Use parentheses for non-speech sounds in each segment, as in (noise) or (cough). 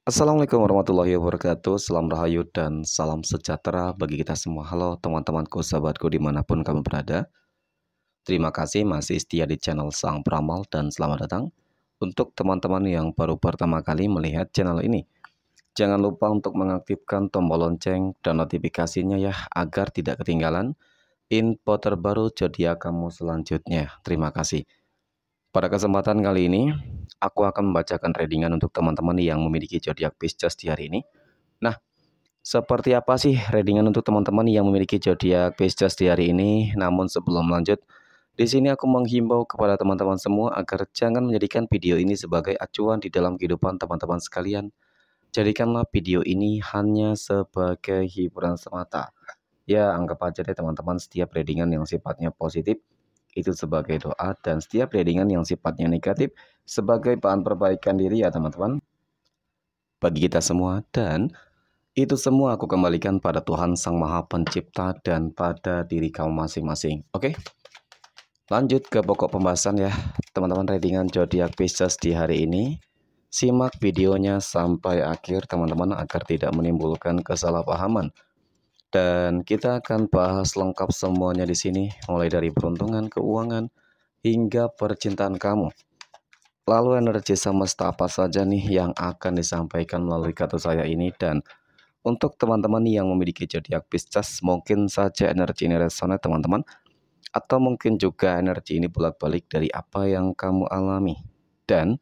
Assalamualaikum warahmatullahi wabarakatuh. Salam Rahayu dan salam sejahtera bagi kita semua. Halo teman-temanku, sahabatku di mana pun kamu berada. Terima kasih masih setia di channel Sang Peramal dan selamat datang Untuk teman-teman yang baru pertama kali melihat channel ini. Jangan lupa untuk mengaktifkan tombol lonceng dan notifikasinya ya Agar tidak ketinggalan info terbaru zodiak kamu selanjutnya. Terima kasih pada kesempatan kali ini, aku akan membacakan readingan untuk teman-teman yang memiliki zodiak Pisces di hari ini. Nah, seperti apa sih readingan untuk teman-teman yang memiliki zodiak Pisces di hari ini? Namun sebelum lanjut, di sini aku menghimbau kepada teman-teman semua agar jangan menjadikan video ini sebagai acuan di dalam kehidupan teman-teman sekalian. Jadikanlah video ini hanya sebagai hiburan semata. Ya, anggap aja deh teman-teman setiap readingan yang sifatnya positif itu sebagai doa dan setiap readingan yang sifatnya negatif sebagai bahan perbaikan diri ya teman-teman bagi kita semua dan itu semua aku kembalikan pada Tuhan Sang Maha Pencipta dan pada diri kamu masing-masing. Oke? Lanjut ke pokok pembahasan ya, teman-teman readingan zodiak Pisces di hari ini. Simak videonya sampai akhir teman-teman agar tidak menimbulkan kesalahpahaman. Dan kita akan bahas lengkap semuanya di sini, mulai dari peruntungan, keuangan, hingga percintaan kamu. Lalu energi semesta apa saja nih yang akan disampaikan melalui kata saya ini? Dan untuk teman-teman yang memiliki zodiak Pisces mungkin saja energi ini resonate teman-teman? Atau mungkin juga energi ini bolak-balik dari apa yang kamu alami? Dan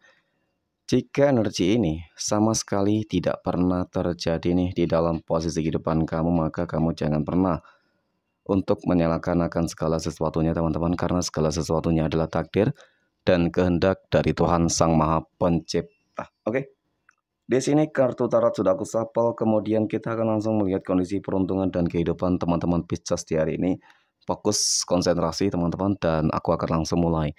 jika energi ini sama sekali tidak pernah terjadi nih di dalam posisi kehidupan kamu, maka kamu jangan pernah untuk menyalahkan akan segala sesuatunya teman-teman karena segala sesuatunya adalah takdir dan kehendak dari Tuhan Sang Maha Pencipta. Oke. Di sini kartu tarot sudah aku sapel, kemudian kita akan langsung melihat kondisi peruntungan dan kehidupan teman-teman Pisces di hari ini. Fokus konsentrasi teman-teman dan aku akan langsung mulai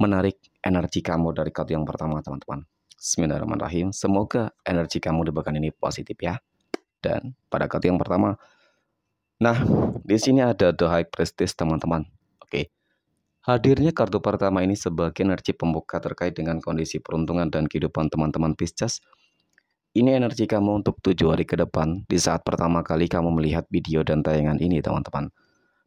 menarik energi kamu dari kartu yang pertama teman-teman. Bismillahirrahmanirrahim. Semoga energi kamu di pekan ini positif ya. Dan pada kartu yang pertama, nah di sini ada The High Prestige teman-teman. Oke, hadirnya kartu pertama ini sebagai energi pembuka terkait dengan kondisi peruntungan dan kehidupan teman-teman Pisces. Ini energi kamu untuk tujuh hari ke depan di saat pertama kali kamu melihat video dan tayangan ini teman-teman.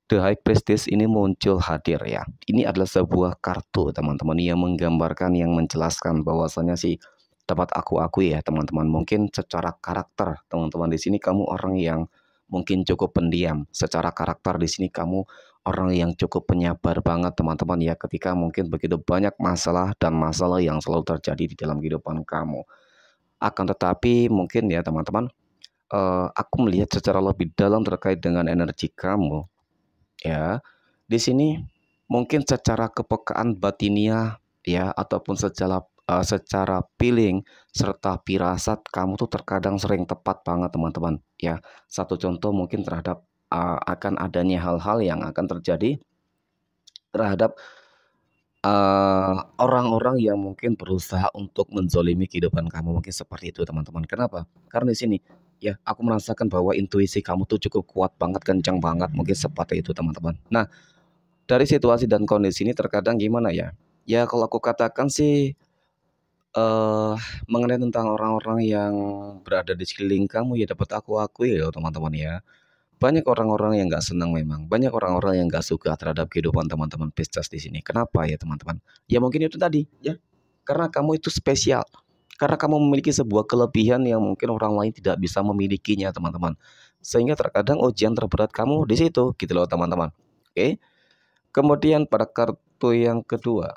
The High Prestige ini muncul hadir ya. Ini adalah sebuah kartu teman-teman yang menggambarkan yang menjelaskan bahwasanya sih dapat aku akui ya teman-teman. Mungkin secara karakter teman-teman di sini kamu orang yang mungkin cukup pendiam. Secara karakter di sini kamu orang yang cukup penyabar banget teman-teman ya ketika mungkin begitu banyak masalah dan masalah yang selalu terjadi di dalam kehidupan kamu. Akan tetapi mungkin ya teman-teman uh, aku melihat secara lebih dalam terkait dengan energi kamu ya di sini mungkin secara kepekaan batinia ya ataupun secara uh, secara feeling serta pirasat kamu tuh terkadang sering tepat banget teman-teman. Ya satu contoh mungkin terhadap uh, akan adanya hal-hal yang akan terjadi terhadap orang-orang uh, yang mungkin berusaha untuk menzolimi kehidupan kamu mungkin seperti itu teman-teman. Kenapa? Karena di sini ya aku merasakan bahwa intuisi kamu tuh cukup kuat banget kencang banget mungkin seperti itu teman-teman nah dari situasi dan kondisi ini terkadang gimana ya ya kalau aku katakan sih uh, mengenai tentang orang-orang yang berada di sekeliling kamu ya dapat aku akui ya teman-teman ya. Banyak orang-orang yang nggak senang memang, banyak orang-orang yang nggak suka terhadap kehidupan teman-teman Pisces di sini. Kenapa ya teman-teman? Ya mungkin itu tadi ya, karena kamu itu spesial. Karena kamu memiliki sebuah kelebihan yang mungkin orang lain tidak bisa memilikinya teman-teman. Sehingga terkadang ujian terberat kamu di situ gitu loh teman-teman. Oke. Kemudian pada kartu yang kedua,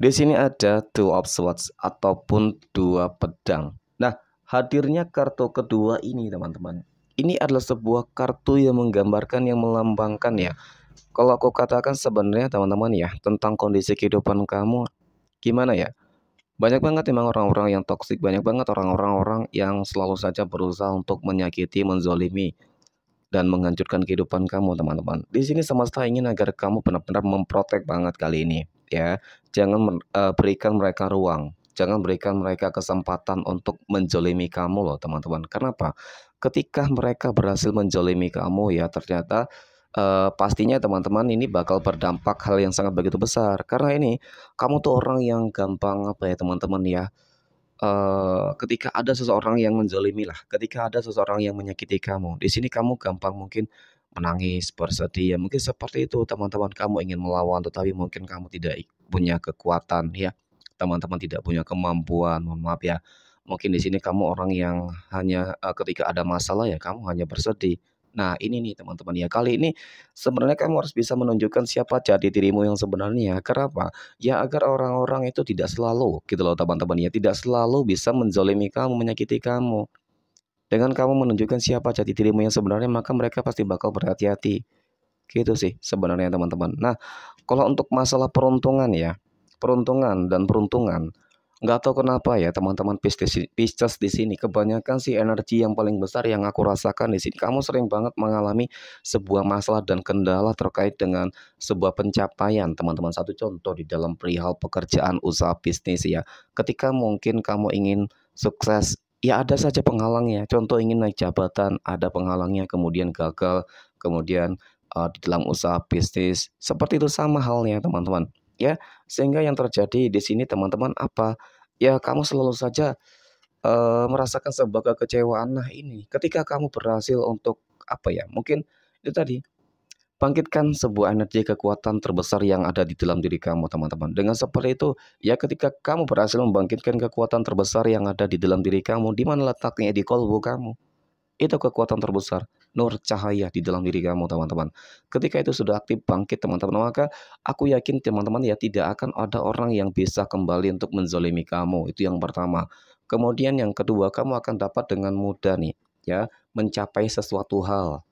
di sini ada two of swords ataupun dua pedang. Nah, hadirnya kartu kedua ini teman-teman. Ini adalah sebuah kartu yang menggambarkan yang melambangkan ya. Kalau aku katakan sebenarnya teman-teman ya tentang kondisi kehidupan kamu gimana ya? Banyak banget memang orang-orang yang toksik, banyak banget orang-orang yang selalu saja berusaha untuk menyakiti, menzolimi, dan menghancurkan kehidupan kamu teman-teman. Di sini semesta ingin agar kamu benar-benar memprotek banget kali ini ya. Jangan uh, berikan mereka ruang. Jangan berikan mereka kesempatan untuk menjolimi kamu loh teman-teman. Kenapa? Ketika mereka berhasil menjolimi kamu ya ternyata uh, pastinya teman-teman ini bakal berdampak hal yang sangat begitu besar karena ini kamu tuh orang yang gampang apa ya teman-teman ya uh, ketika ada seseorang yang menzalimi lah, ketika ada seseorang yang menyakiti kamu, di sini kamu gampang mungkin menangis, bersedih, ya mungkin seperti itu teman-teman. Kamu ingin melawan tetapi mungkin kamu tidak punya kekuatan ya. Teman-teman tidak punya kemampuan, mohon maaf ya. Mungkin di sini kamu orang yang hanya uh, ketika ada masalah ya kamu hanya bersedih. Nah, ini nih teman-teman ya, kali ini sebenarnya kamu harus bisa menunjukkan siapa jati dirimu yang sebenarnya. Kenapa? Ya agar orang-orang itu tidak selalu gitu loh teman-teman ya, tidak selalu bisa menzolimi kamu, menyakiti kamu. Dengan kamu menunjukkan siapa jati dirimu yang sebenarnya, maka mereka pasti bakal berhati-hati. Gitu sih sebenarnya teman-teman. Nah, kalau untuk masalah peruntungan ya, peruntungan dan peruntungan, Nggak tahu kenapa ya teman-teman Pisces, di sini kebanyakan sih energi yang paling besar yang aku rasakan di sini. Kamu sering banget mengalami sebuah masalah dan kendala terkait dengan sebuah pencapaian. Teman-teman satu contoh di dalam perihal pekerjaan usaha bisnis ya. Ketika mungkin kamu ingin sukses ya ada saja penghalangnya. Contoh ingin naik jabatan, ada penghalangnya, kemudian gagal, kemudian uh, di dalam usaha bisnis. Seperti itu sama halnya teman-teman ya sehingga yang terjadi di sini teman-teman apa? Ya kamu selalu saja uh, merasakan sebuah kekecewaan. Nah ini ketika kamu berhasil untuk apa ya mungkin itu tadi bangkitkan sebuah energi kekuatan terbesar yang ada di dalam diri kamu teman-teman. Dengan seperti itu ya ketika kamu berhasil membangkitkan kekuatan terbesar yang ada di dalam diri kamu di mana letaknya di kolbu kamu itu kekuatan terbesar, nur cahaya di dalam diri kamu teman-teman. Ketika itu sudah aktif bangkit teman-teman, maka aku yakin teman-teman ya tidak akan ada orang yang bisa kembali untuk menzolimi kamu. Itu yang pertama. Kemudian yang kedua, kamu akan dapat dengan mudah nih ya mencapai sesuatu hal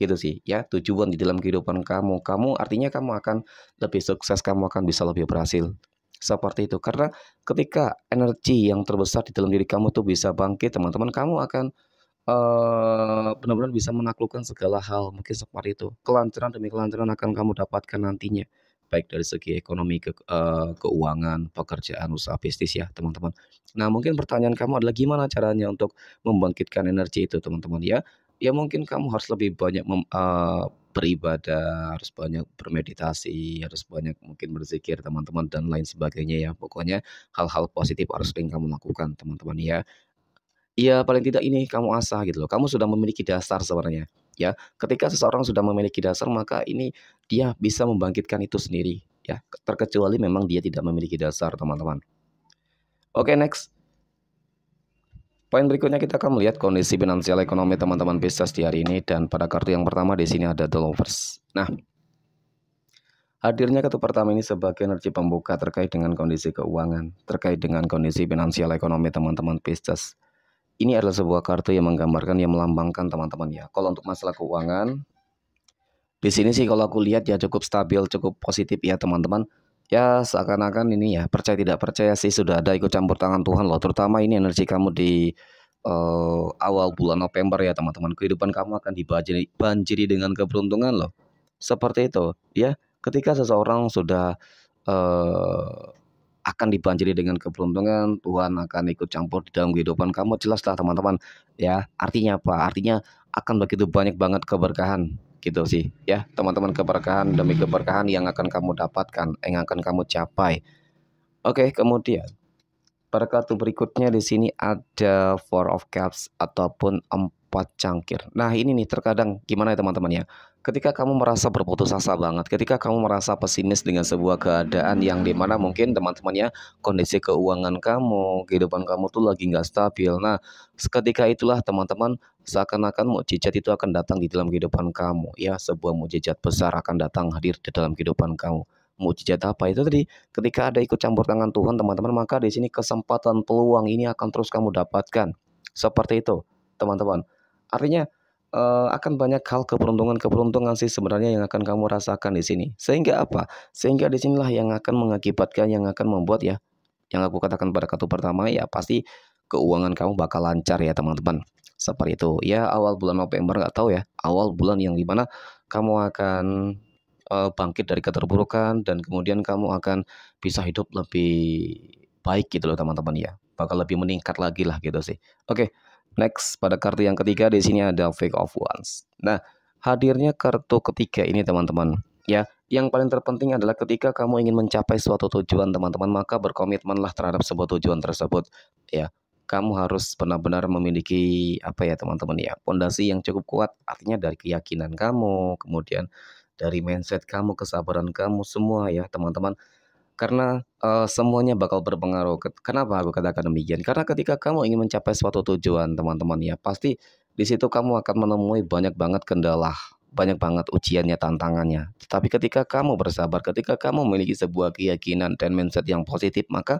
gitu sih ya tujuan di dalam kehidupan kamu kamu artinya kamu akan lebih sukses kamu akan bisa lebih berhasil seperti itu karena ketika energi yang terbesar di dalam diri kamu tuh bisa bangkit teman-teman kamu akan uh, benar-benar bisa menaklukkan segala hal, mungkin seperti itu. Kelancaran demi kelancaran akan kamu dapatkan nantinya, baik dari segi ekonomi, ke uh, keuangan, pekerjaan, usaha bisnis ya, teman-teman. Nah, mungkin pertanyaan kamu adalah gimana caranya untuk membangkitkan energi itu, teman-teman ya? Ya mungkin kamu harus lebih banyak mem uh, beribadah, harus banyak bermeditasi, harus banyak mungkin berzikir, teman-teman, dan lain sebagainya ya. Pokoknya hal-hal positif harus sering kamu lakukan, teman-teman ya. Iya, paling tidak ini kamu asah gitu loh. Kamu sudah memiliki dasar sebenarnya, ya. Ketika seseorang sudah memiliki dasar, maka ini dia bisa membangkitkan itu sendiri, ya. Terkecuali memang dia tidak memiliki dasar, teman-teman. Oke, next. Poin berikutnya kita akan melihat kondisi finansial ekonomi teman-teman Pisces di hari ini dan pada kartu yang pertama di sini ada The Lovers. Nah, Hadirnya kartu pertama ini sebagai energi pembuka terkait dengan kondisi keuangan, terkait dengan kondisi finansial ekonomi teman-teman Pisces ini adalah sebuah kartu yang menggambarkan yang melambangkan teman-teman ya. Kalau untuk masalah keuangan di sini sih kalau aku lihat ya cukup stabil, cukup positif ya teman-teman. Ya seakan-akan ini ya percaya tidak percaya sih sudah ada ikut campur tangan Tuhan loh. Terutama ini energi kamu di uh, awal bulan November ya teman-teman. Kehidupan kamu akan dibanjiri banjiri dengan keberuntungan loh. Seperti itu ya. Ketika seseorang sudah uh, akan dibanjiri dengan keberuntungan, Tuhan akan ikut campur di dalam kehidupan kamu. Jelaslah teman-teman, ya. Artinya apa? Artinya akan begitu banyak banget keberkahan gitu sih ya teman-teman keberkahan demi keberkahan yang akan kamu dapatkan yang akan kamu capai oke kemudian pada kartu berikutnya di sini ada four of cups ataupun empat cangkir nah ini nih terkadang gimana ya teman-teman ya ketika kamu merasa berputus asa banget, ketika kamu merasa pesimis dengan sebuah keadaan yang di mana mungkin teman-temannya kondisi keuangan kamu, kehidupan kamu tuh lagi nggak stabil. Nah, seketika itulah teman-teman seakan-akan mukjizat itu akan datang di dalam kehidupan kamu. Ya, sebuah mukjizat besar akan datang hadir di dalam kehidupan kamu. Mukjizat apa itu tadi? Ketika ada ikut campur tangan Tuhan, teman-teman, maka di sini kesempatan peluang ini akan terus kamu dapatkan. Seperti itu, teman-teman. Artinya uh, akan banyak hal keberuntungan-keberuntungan sih sebenarnya yang akan kamu rasakan di sini. Sehingga apa? Sehingga di sinilah yang akan mengakibatkan, yang akan membuat ya, yang aku katakan pada kartu pertama ya pasti keuangan kamu bakal lancar ya teman-teman. Seperti itu. Ya awal bulan November nggak tahu ya, awal bulan yang di mana kamu akan uh, bangkit dari keterburukan dan kemudian kamu akan bisa hidup lebih baik gitu loh teman-teman ya. Bakal lebih meningkat lagi lah gitu sih. Oke. Okay. Next, pada kartu yang ketiga di sini ada Fake of Wands. Nah, hadirnya kartu ketiga ini teman-teman, ya, yang paling terpenting adalah ketika kamu ingin mencapai suatu tujuan teman-teman, maka berkomitmenlah terhadap sebuah tujuan tersebut. ya kamu harus benar-benar memiliki apa ya teman-teman ya pondasi yang cukup kuat artinya dari keyakinan kamu kemudian dari mindset kamu kesabaran kamu semua ya teman-teman karena uh, semuanya bakal berpengaruh. Kenapa aku katakan demikian? Karena ketika kamu ingin mencapai suatu tujuan, teman-teman ya, pasti di situ kamu akan menemui banyak banget kendala, banyak banget ujiannya, tantangannya. Tapi ketika kamu bersabar, ketika kamu memiliki sebuah keyakinan dan mindset yang positif, maka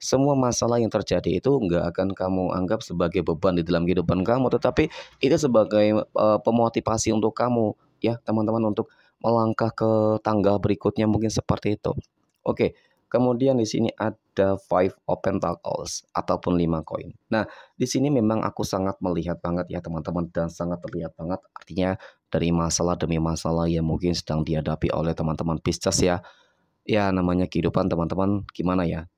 semua masalah yang terjadi itu nggak akan kamu anggap sebagai beban di dalam kehidupan kamu, tetapi itu sebagai uh, pemotivasi untuk kamu, ya teman-teman untuk melangkah ke tangga berikutnya mungkin seperti itu. Oke, kemudian di sini ada five open pentacles ataupun lima koin. Nah, di sini memang aku sangat melihat banget ya teman-teman dan sangat terlihat banget artinya dari masalah demi masalah yang mungkin sedang dihadapi oleh teman-teman Pisces ya. Ya namanya kehidupan teman-teman gimana ya?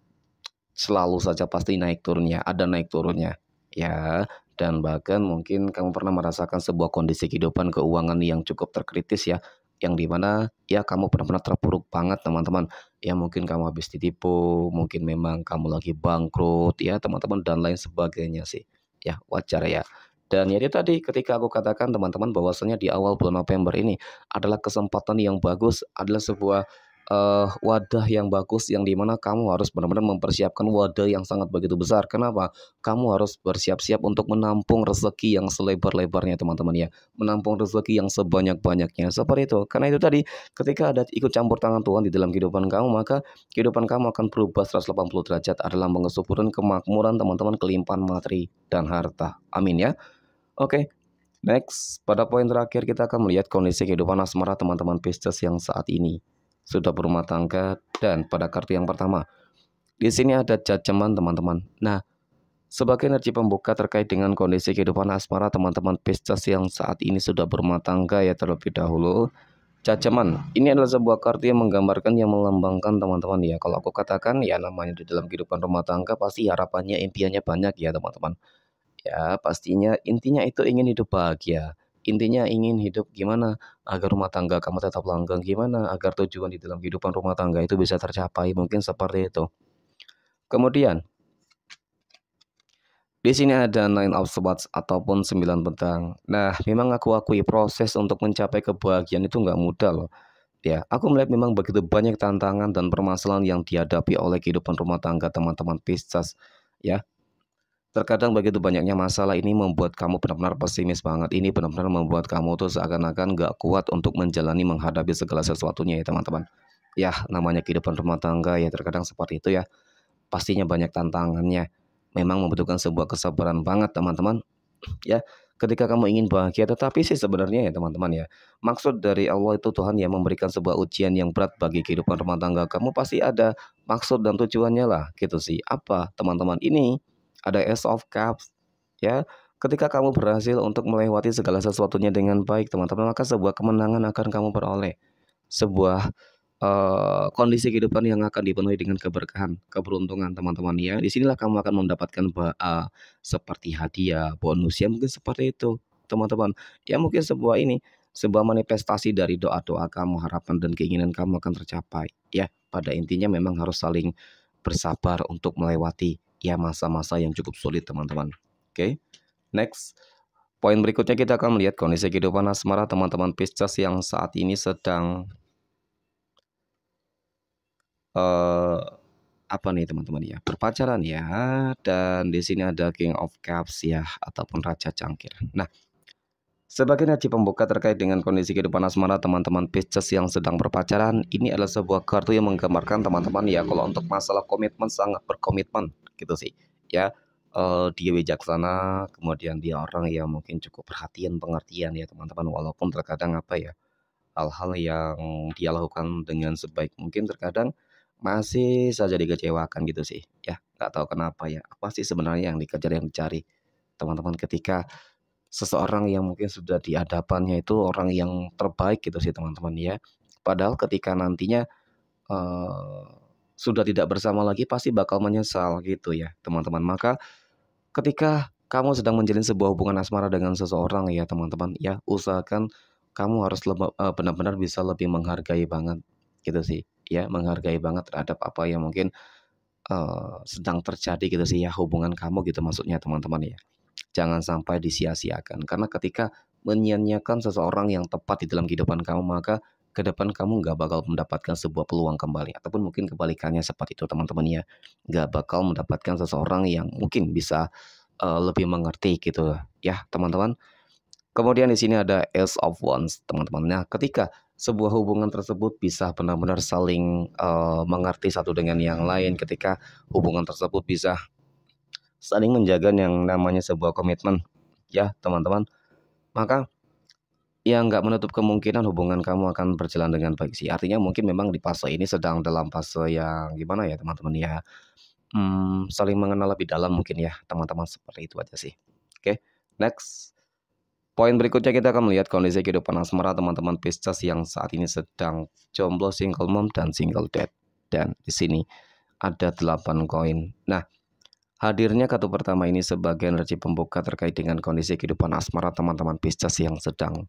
Selalu saja pasti naik turunnya, ada naik turunnya. Ya, dan bahkan mungkin kamu pernah merasakan sebuah kondisi kehidupan keuangan yang cukup terkritis ya yang di mana ya kamu benar-benar terpuruk banget teman-teman. Ya mungkin kamu habis ditipu mungkin memang kamu lagi bangkrut ya teman-teman dan lain sebagainya sih. Ya wajar ya. Dan ya tadi ketika aku katakan teman-teman bahwasanya di awal bulan November ini adalah kesempatan yang bagus adalah sebuah uh, wadah yang bagus yang di mana kamu harus benar-benar mempersiapkan wadah yang sangat begitu besar. Kenapa? Kamu harus bersiap-siap untuk menampung rezeki yang selebar-lebarnya teman-teman ya. Menampung rezeki yang sebanyak-banyaknya. Seperti itu. Karena itu tadi ketika ada ikut campur tangan Tuhan di dalam kehidupan kamu, maka kehidupan kamu akan berubah 180 derajat adalah mengesuburan kemakmuran teman-teman kelimpahan materi dan harta. Amin ya. Oke, Next, pada poin terakhir kita akan melihat kondisi kehidupan asmara teman-teman Pisces yang saat ini sudah berumah tangga dan pada kartu yang pertama di sini ada jajaman teman-teman. Nah, sebagai energi pembuka terkait dengan kondisi kehidupan asmara teman-teman Pisces yang saat ini sudah berumah tangga ya terlebih dahulu. Jajaman, ini adalah sebuah kartu yang menggambarkan yang melambangkan teman-teman ya. Kalau aku katakan ya namanya di dalam kehidupan rumah tangga pasti harapannya impiannya banyak ya teman-teman. Ya pastinya intinya itu ingin hidup bahagia Intinya ingin hidup gimana agar rumah tangga kamu tetap langgeng, gimana agar tujuan di dalam kehidupan rumah tangga itu bisa tercapai, mungkin seperti itu. Kemudian di sini ada nine of swords ataupun sembilan pedang. Nah, memang aku akui proses untuk mencapai kebahagiaan itu nggak mudah loh. Ya, aku melihat memang begitu banyak tantangan dan permasalahan yang dihadapi oleh kehidupan rumah tangga teman-teman Pisces. Ya, Terkadang begitu banyaknya masalah ini membuat kamu benar-benar pesimis banget. Ini benar-benar membuat kamu tuh seakan-akan gak kuat untuk menjalani menghadapi segala sesuatunya ya teman-teman. Ya namanya kehidupan rumah tangga ya terkadang seperti itu ya. Pastinya banyak tantangannya. Memang membutuhkan sebuah kesabaran banget teman-teman. Ya ketika kamu ingin bahagia tetapi sih sebenarnya ya teman-teman ya. Maksud dari Allah itu Tuhan yang memberikan sebuah ujian yang berat bagi kehidupan rumah tangga kamu pasti ada maksud dan tujuannya lah gitu sih. Apa teman-teman ini? Ada Ace of Cups ya. Ketika kamu berhasil untuk melewati segala sesuatunya dengan baik teman-teman maka sebuah kemenangan akan kamu peroleh. Sebuah uh, kondisi kehidupan yang akan dipenuhi dengan keberkahan keberuntungan teman-teman ya. Di sinilah kamu akan mendapatkan uh, seperti hadiah bonus ya mungkin seperti itu teman-teman. Ya mungkin sebuah ini sebuah manifestasi dari doa-doa kamu harapan dan keinginan kamu akan tercapai ya. Pada intinya memang harus saling bersabar untuk melewati ya masa-masa yang cukup sulit teman-teman. Oke, okay? next. Poin berikutnya kita akan melihat kondisi kehidupan asmara teman-teman Pisces yang saat ini sedang uh, apa nih teman-teman ya berpacaran ya dan di sini ada King of Cups ya ataupun Raja Cangkir. Nah sebagai energi pembuka terkait dengan kondisi kehidupan asmara teman-teman Pisces yang sedang berpacaran, ini adalah sebuah kartu yang menggambarkan teman-teman ya kalau untuk masalah komitmen sangat berkomitmen gitu sih. Ya, uh, dia bijaksana, kemudian dia orang yang mungkin cukup perhatian, pengertian ya teman-teman walaupun terkadang apa ya hal-hal yang dia lakukan dengan sebaik mungkin terkadang masih saja dikecewakan gitu sih ya nggak tahu kenapa ya apa sih sebenarnya yang dikejar yang dicari teman-teman ketika seseorang yang mungkin sudah di hadapannya itu orang yang terbaik gitu sih teman-teman ya. Padahal ketika nantinya uh, sudah tidak bersama lagi pasti bakal menyesal gitu ya teman-teman. Maka ketika kamu sedang menjalin sebuah hubungan asmara dengan seseorang ya teman-teman ya usahakan kamu harus uh, benar-benar bisa lebih menghargai banget gitu sih ya menghargai banget terhadap apa yang mungkin uh, sedang terjadi gitu sih ya hubungan kamu gitu maksudnya teman-teman ya. Jangan sampai disia-siakan karena ketika menyia-nyiakan seseorang yang tepat di dalam kehidupan kamu maka ke depan kamu nggak bakal mendapatkan sebuah peluang kembali ataupun mungkin kebalikannya seperti itu teman-teman ya. Nggak bakal mendapatkan seseorang yang mungkin bisa uh, lebih mengerti gitu ya teman-teman. Kemudian di sini ada Ace of Wands teman-teman nah ketika sebuah hubungan tersebut bisa benar-benar saling uh, mengerti satu dengan yang lain ketika hubungan tersebut bisa saling menjaga yang namanya sebuah komitmen ya teman-teman maka ya nggak menutup kemungkinan hubungan kamu akan berjalan dengan baik sih. Artinya mungkin memang di fase ini sedang dalam fase yang gimana ya teman-teman ya, hmm, saling mengenal lebih dalam mungkin ya teman-teman seperti itu aja sih. Oke, next. Poin berikutnya kita akan melihat kondisi kehidupan asmara teman-teman Pisces yang saat ini sedang jomblo, single mom, dan single dad. Dan di sini ada 8 koin. Nah, hadirnya kartu pertama ini sebagai energi pembuka terkait dengan kondisi kehidupan asmara teman-teman Pisces yang sedang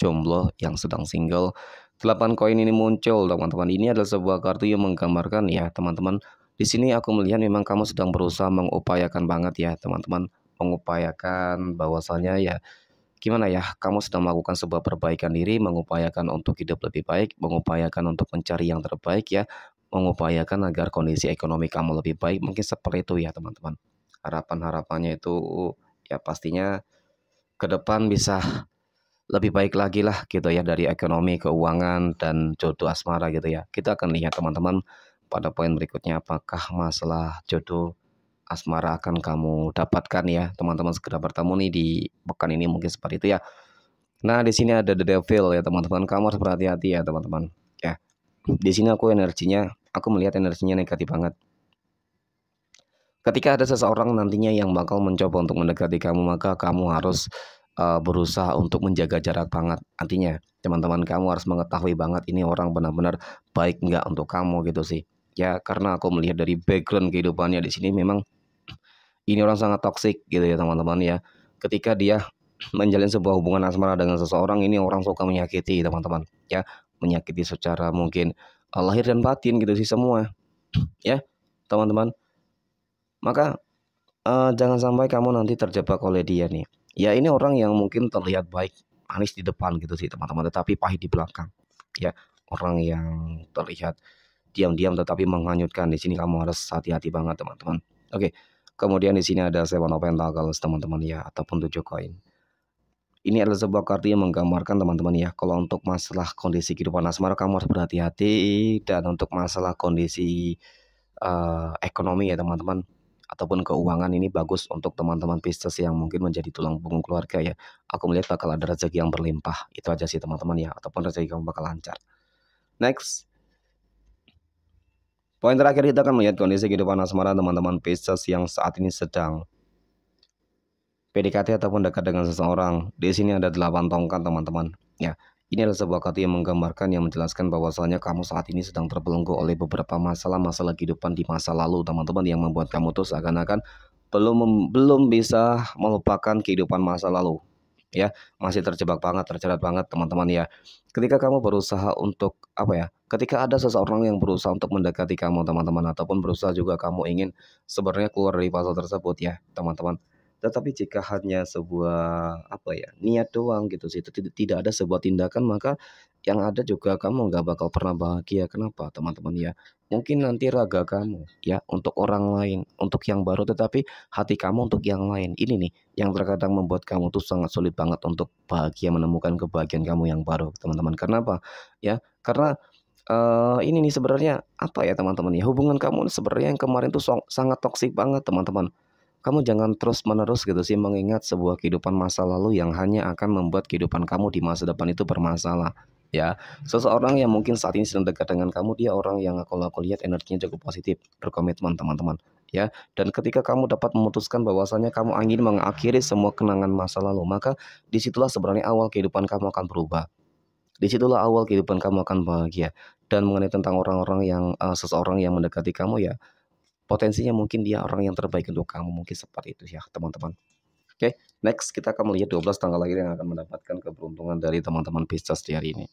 jomblo yang sedang single. 8 koin ini muncul teman-teman. Ini adalah sebuah kartu yang menggambarkan ya teman-teman. Di sini aku melihat memang kamu sedang berusaha mengupayakan banget ya teman-teman. Mengupayakan bahwasanya ya gimana ya kamu sedang melakukan sebuah perbaikan diri mengupayakan untuk hidup lebih baik mengupayakan untuk mencari yang terbaik ya mengupayakan agar kondisi ekonomi kamu lebih baik mungkin seperti itu ya teman-teman harapan-harapannya itu ya pastinya ke depan bisa lebih baik lagi lah gitu ya dari ekonomi, keuangan dan jodoh asmara gitu ya. Kita akan lihat teman-teman pada poin berikutnya apakah masalah jodoh asmara akan kamu dapatkan ya teman-teman segera bertemu nih di pekan ini mungkin seperti itu ya. Nah di sini ada the devil ya teman-teman kamu harus berhati-hati ya teman-teman ya. Di sini aku energinya aku melihat energinya negatif banget. Ketika ada seseorang nantinya yang bakal mencoba untuk mendekati kamu maka kamu harus uh, berusaha untuk menjaga jarak banget. Artinya, teman-teman kamu harus mengetahui banget ini orang benar-benar baik nggak untuk kamu gitu sih. Ya, karena aku melihat dari background kehidupannya di sini memang (clears throat) ini orang sangat toksik gitu ya teman-teman ya. Ketika dia (clears throat) menjalin sebuah hubungan asmara dengan seseorang ini orang suka menyakiti teman-teman ya menyakiti secara mungkin uh, lahir dan batin gitu sih semua (clears throat) ya teman-teman maka uh, jangan sampai kamu nanti terjebak oleh dia nih ya ini orang yang mungkin terlihat baik manis di depan gitu sih teman-teman tetapi pahit di belakang. Ya orang yang terlihat diam-diam tetapi menghanyutkan di sini kamu harus hati-hati banget teman-teman. Oke kemudian di sini ada seven of pentacles teman-teman ya ataupun tujuh koin. Ini adalah sebuah kartu yang menggambarkan teman-teman ya kalau untuk masalah kondisi kehidupan asmara kamu harus berhati-hati. Dan untuk masalah kondisi uh, ekonomi ya teman-teman ataupun keuangan ini bagus untuk teman-teman Pisces yang mungkin menjadi tulang punggung keluarga ya. Aku melihat bakal ada rezeki yang berlimpah. Itu aja sih teman-teman ya. Ataupun rezeki kamu bakal lancar. Next. Poin terakhir kita akan melihat kondisi kehidupan asmara teman-teman Pisces yang saat ini sedang PDKT ataupun dekat dengan seseorang. Di sini ada delapan tongkat teman-teman. Ya, ini adalah sebuah kata yang menggambarkan yang menjelaskan bahwasanya kamu saat ini sedang terbelenggu oleh beberapa masalah-masalah kehidupan di masa lalu, teman-teman yang membuat kamu tuh seakan-akan belum belum bisa melupakan kehidupan masa lalu. Ya, masih terjebak banget, terjerat banget teman-teman ya. Ketika kamu berusaha untuk apa ya? Ketika ada seseorang yang berusaha untuk mendekati kamu teman-teman ataupun berusaha juga kamu ingin sebenarnya keluar dari fase tersebut ya, teman-teman tetapi jika hanya sebuah apa ya niat doang gitu sih, tidak ada sebuah tindakan maka yang ada juga kamu nggak bakal pernah bahagia. Kenapa teman-teman ya? Mungkin nanti raga kamu ya untuk orang lain, untuk yang baru tetapi hati kamu untuk yang lain. Ini nih yang terkadang membuat kamu tuh sangat sulit banget untuk bahagia menemukan kebahagiaan kamu yang baru, teman-teman. Kenapa? Ya, karena uh, ini nih sebenarnya apa ya teman-teman ya hubungan kamu sebenarnya yang kemarin tuh sangat toksik banget teman-teman kamu jangan terus-menerus gitu sih mengingat sebuah kehidupan masa lalu yang hanya akan membuat kehidupan kamu di masa depan itu bermasalah ya. Seseorang yang mungkin saat ini sedang dekat dengan kamu dia orang yang kalau aku lihat energinya cukup positif berkomitmen teman-teman ya. Dan ketika kamu dapat memutuskan bahwasanya kamu ingin mengakhiri semua kenangan masa lalu maka di situlah sebenarnya awal kehidupan kamu akan berubah. Di situlah awal kehidupan kamu akan bahagia. Dan mengenai tentang orang-orang yang uh, seseorang yang mendekati kamu ya potensinya mungkin dia orang yang terbaik untuk kamu mungkin seperti itu ya teman-teman oke okay, next kita akan melihat 12 tanggal lahir yang akan mendapatkan keberuntungan dari teman-teman Pisces di hari ini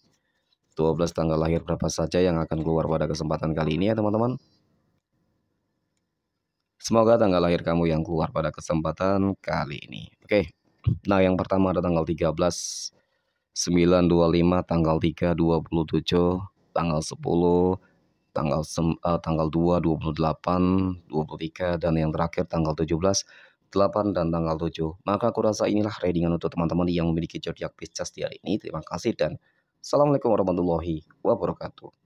12 tanggal lahir berapa saja yang akan keluar pada kesempatan kali ini ya teman-teman Semoga tanggal lahir kamu yang keluar pada kesempatan kali ini. Oke. Nah, yang pertama ada tanggal 13 925, tanggal 3 27, tanggal 10, tanggal sem, uh, tanggal 2 28, 23 dan yang terakhir tanggal 17 8 dan tanggal 7. Maka aku rasa inilah readingan untuk teman-teman yang memiliki zodiak Pisces di hari ini. Terima kasih dan Assalamualaikum warahmatullahi wabarakatuh.